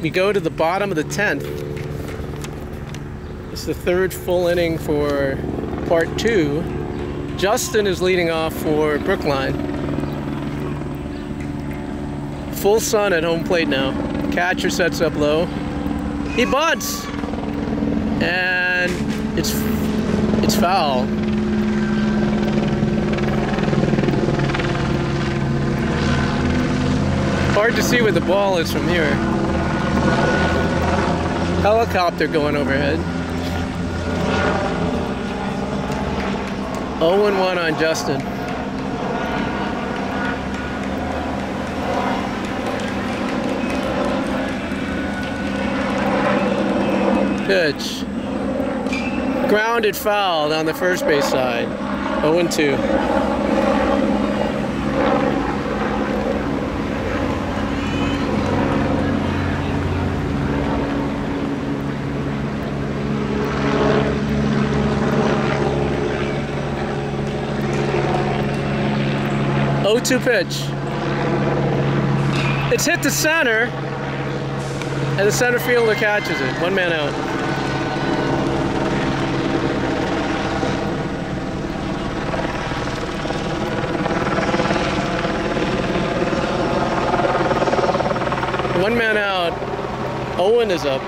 we go to the bottom of the 10th. It's the third full inning for part two. Justin is leading off for Brookline. Full sun at home plate now. Catcher sets up low. He bunts! And it's it's foul. Hard to see where the ball is from here. Helicopter going overhead. 0-1 on Justin. Pitch. Grounded foul on the first base side. 0-2. O2 pitch. It's hit the center, and the center fielder catches it. One man out. One man out. Owen is up.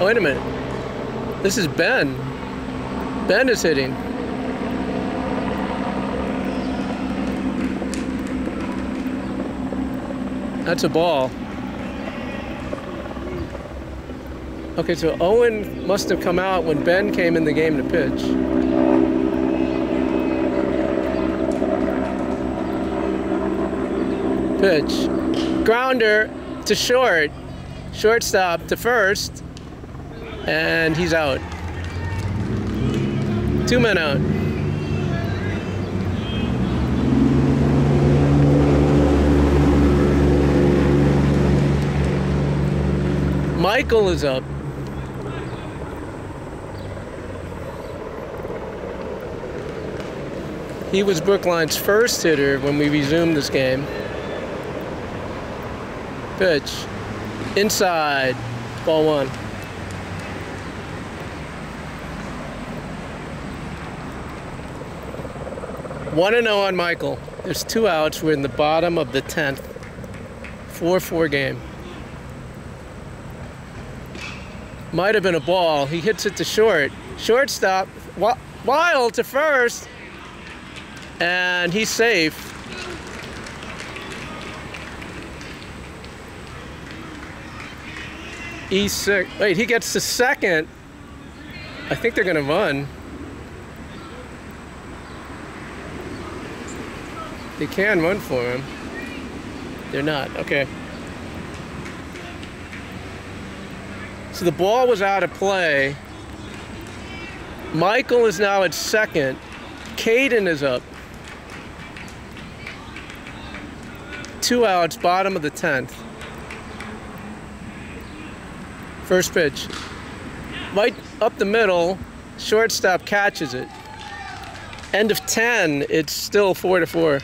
Oh, wait a minute. This is Ben. Ben is hitting. That's a ball. Okay, so Owen must have come out when Ben came in the game to pitch. Pitch. Grounder to short. Shortstop to first. And he's out. Two men out. Michael is up. He was Brookline's first hitter when we resumed this game. Pitch. Inside. Ball one. One and zero on Michael. There's two outs. We're in the bottom of the tenth. Four-four game. Might have been a ball. He hits it to short. Shortstop. Wild to first. And he's safe. E6. Wait, he gets to second. I think they're going to run. They can run for him. They're not. Okay. So the ball was out of play. Michael is now at second. Caden is up. Two outs, bottom of the 10th. First pitch. Right up the middle, shortstop catches it. End of 10, it's still 4 to 4.